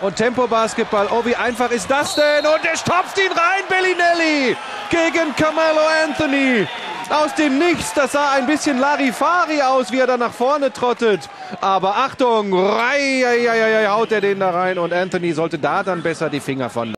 und Tempo-Basketball. Oh, wie einfach ist das denn? Und er stopft ihn rein, Bellinelli gegen Carmelo Anthony. Aus dem Nichts, das sah ein bisschen Larifari aus, wie er da nach vorne trottet. Aber Achtung, rei, rei, rei, haut er den da rein und Anthony sollte da dann besser die Finger von